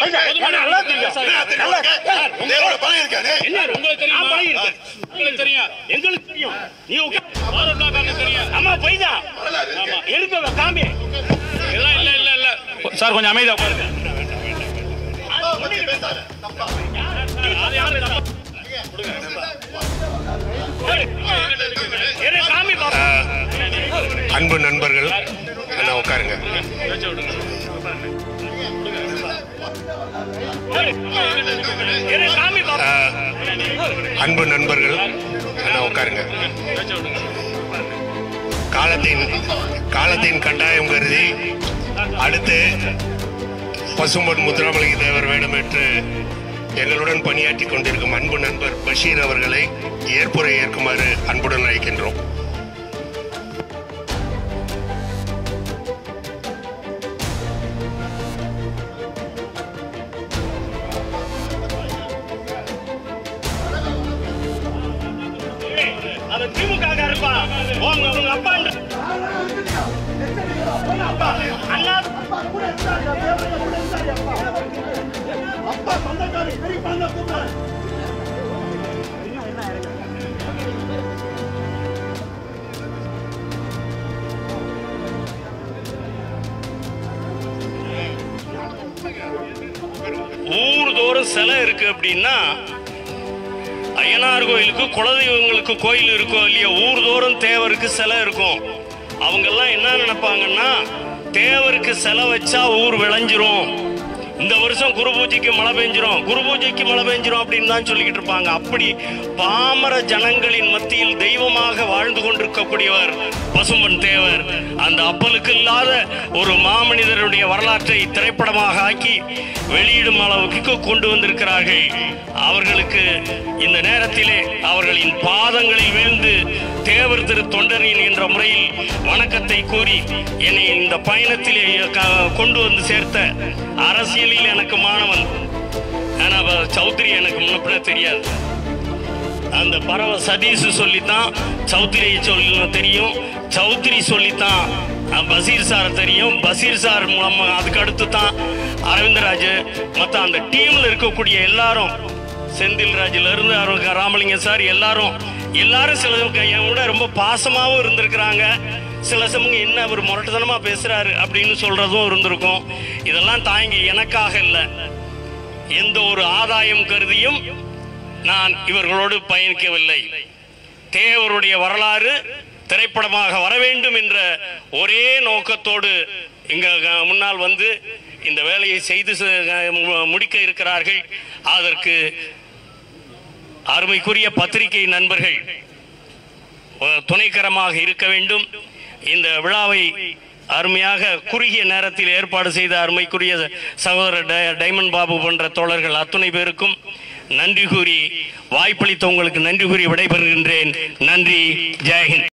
நல்லா தெரியும். தெரியுமா. உங்களுக்கு தெரியும்? எங்களுக்கு தெரியும். நீ தெரியும். ஆமா போய் தான் ஆமா இருக்க காமி இல்ல இல்ல இல்ல இல்ல. சார் கொஞ்சம் அமைதியா உட்காருங்க. அன்பு நண்பர்கள் அண்ணா உட்காருங்க. அன்பு நண்பர்கள் அண்ணா உட்காருங்க. காலத்தின் காலத்தின் கட்டாயம் கருதி அடுத்து பசும்பொன் முத்துராமலிங்க தேவர் வேடமேற்று எங்களுடன் பணியாற்றி கொண்டிருக்கும் அன்பு நண்பர் பஷீர் அவர்களை ஏற்புரை ஏற்குமாறு அன்புடன் அழைக்கின்றோம். அது திமுக இருப்பா உங்க உங்க அப்பா அப்பா அண்ணா. ஊர் தோறும் சிலை இருக்கு அப்படின்னா அய்யனார் கோயிலுக்கு குலதெய்வங்களுக்கு கோயில் இருக்கும் இல்லையா ஊர் தோறும் தேவருக்கு சிலை இருக்கும். அவங்கெல்லாம் என்ன நினைப்பாங்கன்னா தேவருக்கு சிலை வச்சா ஊர் விளைஞ்சிரும். இந்த வருஷம் குரு பூஜைக்கு மழை பெஞ்சிரும். குரு பூஜைக்கு மழை பெஞ்சிரும் அப்படின்னு தான் சொல்லிக்கிட்டு இருப்பாங்க. அப்படி பாமர ஜனங்களின் மத்தியில் தெய்வமாக வாழ்ந்து கொண்டிருக்கக்கூடியவர் பசும்பன் தேவர். அந்த அப்பலுக்கு இல்லாத ஒரு மாமனிதருடைய வரலாற்றை திரைப்படமாக ஆக்கி வெளியிடும் அளவுக்கு கொண்டு வந்திருக்கிறார்கள். அவர்களுக்கு இந்த நேரத்திலே அவர்களின் பாதங்களில் விழுந்து தேவர் திரு தொண்டரின் என்ற முறையில் வணக்கத்தை கூறி என்னை இந்த பயணத்திலே கொண்டு வந்து சேர்த்த அரசியல் அரசியலில் எனக்கு மாணவன். ஆனால் சௌத்ரி எனக்கு முன்னப்பின தெரியாது. அந்த பறவை சதீஷ் சொல்லித்தான் சௌத்ரி சொல்ல தெரியும். சௌத்ரி சொல்லித்தான் பசீர் சாரை சார் தெரியும். பசீர் சார் மூலமா அதுக்கு அடுத்து தான் அரவிந்தராஜ் மற்ற அந்த டீம்ல இருக்கக்கூடிய எல்லாரும் செந்தில் இருந்து ராமலிங்கம் சார் எல்லாரும் எல்லாரும் சில என் கூட ரொம்ப பாசமாவும் இருந்திருக்கிறாங்க. சில சமயம் என்ன அவர் முரட்டுத்தனமாக பேசுகிறாரு அப்படின்னு சொல்கிறதும் இருந்திருக்கும். இதெல்லாம் தாங்கி எனக்காக இல்லை. எந்த ஒரு ஆதாயம் கருதியும் நான் இவர்களோடு பயணிக்கவில்லை. தேவருடைய வரலாறு திரைப்படமாக வர வேண்டும் என்ற ஒரே நோக்கத்தோடு இங்கே முன்னால் வந்து இந்த வேலையை செய்து மு- முடிக்க இருக்கிறார்கள். அதற்கு அருமைக்குரிய பத்திரிகை நண்பர்கள் துணைக்கரமாக இருக்க வேண்டும். இந்த விழாவை அருமையாக குறுகிய நேரத்தில் ஏற்பாடு செய்த அருமைக்குரிய சகோதரர் டைமண்ட் பாபு போன்ற தோழர்கள் அத்துணை பேருக்கும் நன்றி கூறி வாய்ப்பளித்த உங்களுக்கு நன்றி கூறி விடைபெறுகின்றேன். நன்றி. ஜெயஹிந்த்.